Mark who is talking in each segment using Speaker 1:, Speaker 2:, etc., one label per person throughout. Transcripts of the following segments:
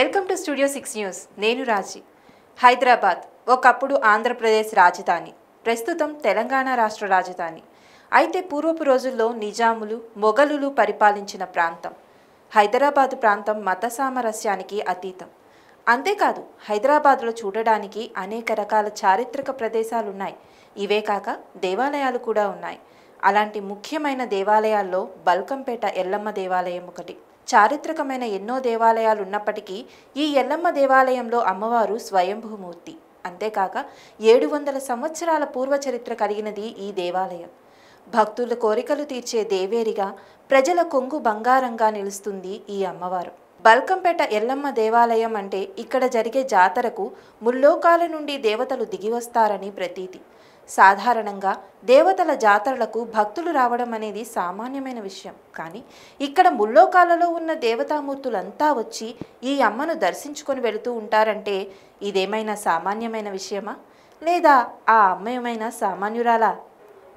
Speaker 1: Welcome to Studio Six News. నేను రాజీ. హైదరాబాద్ ఒకప్పుడు ఆంధ్రప్రదేశ్ రాజధాని ప్రస్తుతం తెలంగాణ రాష్ట్ర రాజధాని. అయితే పూర్వపు రోజుల్లో నిజాములు మొఘలులు పరిపాలించిన ప్రాంతం. హైదరాబాద్ ప్రాంతం మత సామరస్యానికి అతీతం. అంతేకాదు హైదరాబాద్లో చూడడానికి అనేక రకాల చారిత్రక ప్రదేశాలున్నాయి. ఇవే కాక దేవాలయాలు కూడా ఉన్నాయి. అలాంటి ముఖ్యమైన దేవాలయాల్లో బల్కంపేట ఎల్లమ్మ దేవాలయం ఒకటి. చారిత్రకమైన ఎన్నో దేవాలయాలు ఉన్నప్పటికీ ఈ ఎల్లమ్మ దేవాలయంలో అమ్మవారు స్వయంభూమూర్తి. అంతేకాక ఏడు వందల సంవత్సరాల పూర్వ చరిత్ర కలిగినది ఈ దేవాలయం. భక్తుల కోరికలు తీర్చే దేవేరిగా ప్రజల కొంగు బంగారంగా నిలుస్తుంది ఈ అమ్మవారు. బల్కంపేట ఎల్లమ్మ దేవాలయం అంటే ఇక్కడ జరిగే జాతరకు ముల్లోకాల నుండి దేవతలు దిగివస్తారని ప్రతీతి. సాధారణంగా దేవతల జాతరలకు భక్తులు రావడం అనేది సామాన్యమైన విషయం. కానీ ఇక్కడ ముల్లోకాలలో ఉన్న దేవతామూర్తులంతా వచ్చి ఈ అమ్మను దర్శించుకొని వెళుతూ ఉంటారంటే ఇదేమైనా సామాన్యమైన విషయమా? లేదా ఆ అమ్మ ఏమైనా సామాన్యురాలా?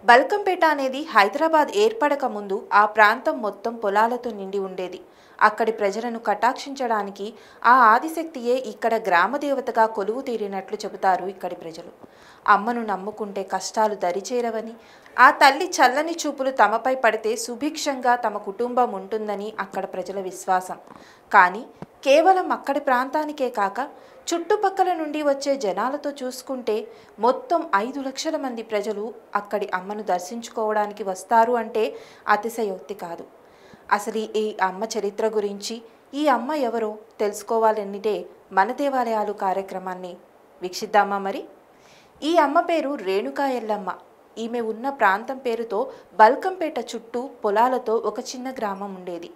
Speaker 1: బల్కంపేట అనేది హైదరాబాద్ ఏర్పడక ముందు ఆ ప్రాంతం మొత్తం పొలాలతో నిండి ఉండేది. అక్కడి ప్రజలను కటాక్షించడానికి ఆ ఆదిశక్తియే ఇక్కడ గ్రామదేవతగా కొలువు తీరినట్లు చెబుతారు ఇక్కడి ప్రజలు. అమ్మను నమ్ముకుంటే కష్టాలు దరిచేరవని ఆ తల్లి చల్లని చూపులు తమపై పడితే సుభిక్షంగా తమ కుటుంబం ఉంటుందని అక్కడ ప్రజల విశ్వాసం. కానీ కేవలం అక్కడి ప్రాంతానికే కాక చుట్టుపక్కల నుండి వచ్చే జనాలతో చూసుకుంటే మొత్తం ఐదు లక్షల మంది ప్రజలు అక్కడి అమ్మను దర్శించుకోవడానికి వస్తారు అంటే అతిశయోక్తి కాదు. అసలు ఈ అమ్మ చరిత్ర గురించి ఈ అమ్మ ఎవరో తెలుసుకోవాలనిటే మన దేవాలయాలు కార్యక్రమాన్ని వీక్షిద్దామా మరి? ఈ అమ్మ పేరు రేణుకా ఎల్లమ్మ. ఈమె ఉన్న ప్రాంతం పేరుతో బల్కంపేట చుట్టూ పొలాలతో ఒక చిన్న గ్రామం ఉండేది.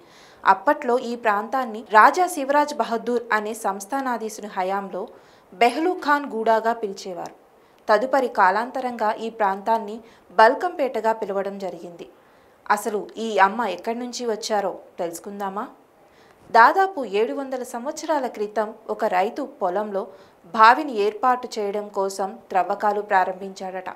Speaker 1: అప్పట్లో ఈ ప్రాంతాన్ని రాజా శివరాజ్ బహదూర్ అనే సంస్థానాధీశుని హయాంలో బెహ్లూ ఖాన్ గూడాగా పిలిచేవారు. తదుపరి కాలాంతరంగా ఈ ప్రాంతాన్ని బల్కంపేటగా పిలవడం జరిగింది. అసలు ఈ అమ్మ ఎక్కడి నుంచి వచ్చారో తెలుసుకుందామా? దాదాపు ఏడు వందల సంవత్సరాల క్రితం ఒక రైతు పొలంలో బావిని ఏర్పాటు చేయడం కోసం త్రవ్వకాలు ప్రారంభించాడట.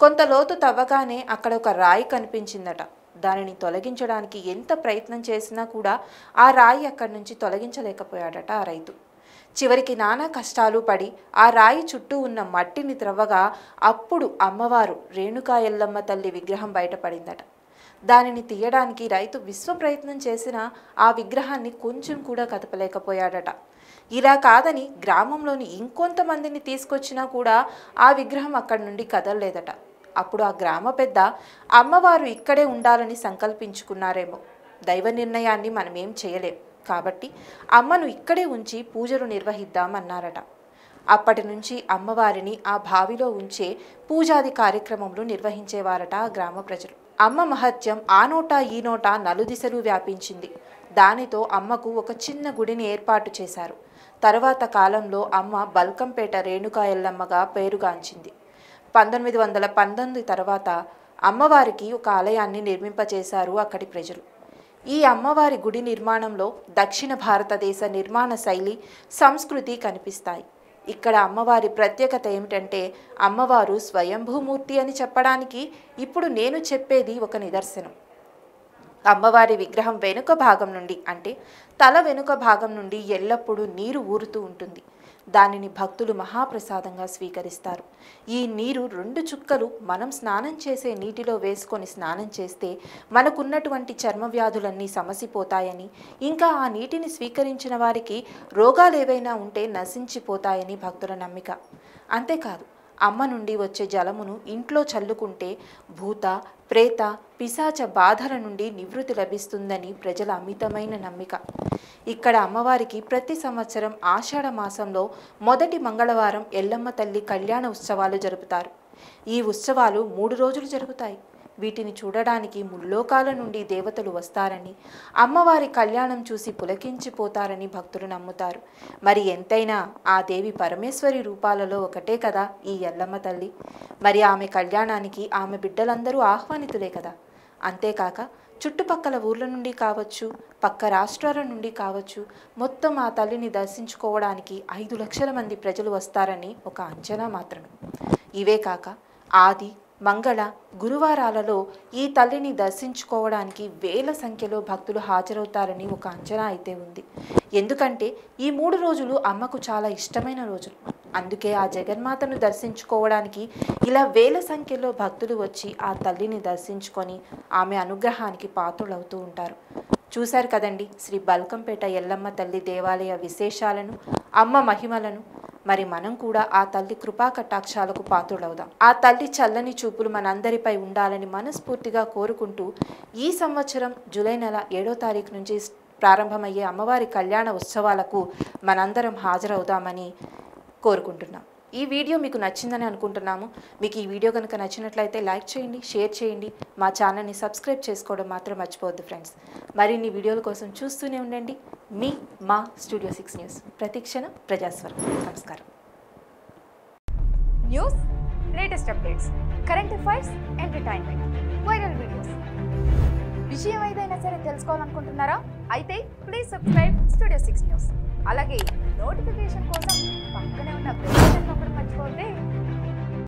Speaker 1: కొంత లోతు తవ్వగానే అక్కడ ఒక రాయి కనిపించిందట. దానిని తొలగించడానికి ఎంత ప్రయత్నం చేసినా కూడా ఆ రాయి అక్కడి నుంచి తొలగించలేకపోయాడట ఆ రైతు. చివరికి నానా కష్టాలు పడి ఆ రాయి చుట్టూ ఉన్న మట్టిని త్రవ్వగా అప్పుడు అమ్మవారు రేణుకా ఎల్లమ్మ తల్లి విగ్రహం బయటపడిందట. దానిని తీయడానికి రైతు విశ్వ ప్రయత్నం చేసినా ఆ విగ్రహాన్ని కొంచెం కూడా కదపలేకపోయాడట. ఇలా కాదని గ్రామంలోని ఇంకొంతమందిని తీసుకొచ్చినా కూడా ఆ విగ్రహం అక్కడి నుండి కదలలేదట. అప్పుడు ఆ గ్రామ పెద్ద అమ్మవారు ఇక్కడే ఉండాలని సంకల్పించుకున్నారేమో. దైవ నిర్ణయాన్ని మనమేం చేయలేం. కాబట్టి అమ్మను ఇక్కడే ఉంచి పూజలు నిర్వహిద్దామన్నారట. అప్పటి నుంచి అమ్మవారిని ఆ బావిలో ఉంచే పూజాది కార్యక్రమంలో నిర్వహించేవారట ఆ గ్రామ ప్రజలు. అమ్మ మహత్యం ఆ నోట ఈ నోట నలుదిశలు వ్యాపించింది. దానితో అమ్మకు ఒక చిన్న గుడిని ఏర్పాటు చేశారు. తర్వాత కాలంలో అమ్మ బల్కంపేట రేణుకా ఎల్లమ్మగా పేరుగాంచింది. పంతొమ్మిది వందల పంతొమ్మిది తర్వాత అమ్మవారికి ఒక ఆలయాన్ని నిర్మింపచేశారు అక్కడి ప్రజలు. ఈ అమ్మవారి గుడి నిర్మాణంలో దక్షిణ భారతదేశ నిర్మాణ శైలి సంస్కృతి కనిపిస్తాయి. ఇక్కడ అమ్మవారి ప్రత్యేకత ఏమిటంటే అమ్మవారు స్వయంభూమూర్తి అని చెప్పడానికి ఇప్పుడు నేను చెప్పేది ఒక నిదర్శనం. అమ్మవారి విగ్రహం వెనుక భాగం నుండి అంటే తల వెనుక భాగం నుండి ఎల్లప్పుడూ నీరు ఊరుతూ ఉంటుంది. దానిని భక్తులు మహాప్రసాదంగా స్వీకరిస్తారు. ఈ నీరు రెండు చుక్కలు మనం స్నానం చేసే నీటిలో వేసుకొని స్నానం చేస్తే మనకున్నటువంటి చర్మ వ్యాధులన్నీ సమసిపోతాయని ఇంకా ఆ నీటిని స్వీకరించిన వారికి రోగాలు ఏవైనా ఉంటే నశించిపోతాయని భక్తుల నమ్మిక. అంతేకాదు అమ్మ నుండి వచ్చే జలమును ఇంట్లో చల్లుకుంటే భూత ప్రేత పిశాచ బాధల నుండి నివృత్తి లభిస్తుందని ప్రజల అమితమైన నమ్మిక. ఇక్కడ అమ్మవారికి ప్రతి సంవత్సరం ఆషాఢ మాసంలో మొదటి మంగళవారం ఎల్లమ్మ తల్లి కళ్యాణ ఉత్సవాలు జరుపుతారు. ఈ ఉత్సవాలు మూడు రోజులు జరుగుతాయి. వీటిని చూడడానికి ముల్లోకాల నుండి దేవతలు వస్తారని అమ్మవారి కళ్యాణం చూసి పులకించిపోతారని భక్తులు నమ్ముతారు. మరి ఎంతైనా ఆ దేవి పరమేశ్వరి రూపాలలో ఒకటే కదా ఈ ఎల్లమ్మ తల్లి? మరి ఆమె కళ్యాణానికి ఆమె బిడ్డలందరూ ఆహ్వానితులే కదా? అంతేకాక చుట్టుపక్కల ఊర్ల నుండి కావచ్చు పక్క రాష్ట్రాల నుండి కావచ్చు మొత్తం ఆ తల్లిని దర్శించుకోవడానికి ఐదు లక్షల మంది ప్రజలు వస్తారని ఒక అంచనా మాత్రమే. ఇవే కాక ఆది మంగళ గురువారాలలో ఈ తల్లిని దర్శించుకోవడానికి వేల సంఖ్యలో భక్తులు హాజరవుతారని ఒక అంచనా అయితే ఉంది. ఎందుకంటే ఈ మూడు రోజులు అమ్మకు చాలా ఇష్టమైన రోజులు. అందుకే ఆ జగన్మాతను దర్శించుకోవడానికి ఇలా వేల సంఖ్యలో భక్తులు వచ్చి ఆ తల్లిని దర్శించుకొని ఆమె అనుగ్రహానికి పాత్రులవుతూ ఉంటారు. చూశారు కదండి శ్రీ బల్కంపేట ఎల్లమ్మ తల్లి దేవాలయ విశేషాలను అమ్మ మహిమలను మరి మనం కూడా ఆ తల్లి కృపా కటాక్షాలకు పాత్రులవుదాం. ఆ తల్లి చల్లని చూపులు మనందరిపై ఉండాలని మనస్ఫూర్తిగా కోరుకుంటూ ఈ సంవత్సరం జూలై నెల ఏడో తారీఖు నుంచి ప్రారంభమయ్యే అమ్మవారి కళ్యాణ ఉత్సవాలకు మనందరం హాజరవుదామని కోరుకుంటున్నాం. ఈ వీడియో మీకు నచ్చిందని అనుకుంటున్నాము. మీకు ఈ వీడియో కనుక నచ్చినట్లయితే లైక్ చేయండి షేర్ చేయండి. మా ఛానల్ని సబ్స్క్రైబ్ చేసుకోవడం మాత్రం మర్చిపోవద్దు ఫ్రెండ్స్. మరిన్ని వీడియోల కోసం చూస్తూనే ఉండండి. మీ మా స్టూడియో సిక్స్ న్యూస్ ప్రతిక్షణం ప్రజాస్వరం నమస్కారం.
Speaker 2: News latest updates current affairs entertainment viral videos విషయం ఏదైనా సరే తెలుసుకోవాలనుకుంటున్నారా? అయితే please subscribe Studio Six News అలాగే నోటిఫికేషన్ కోసం పక్కనే ఉన్న బెల్ నొక్కడం మర్చిపోతే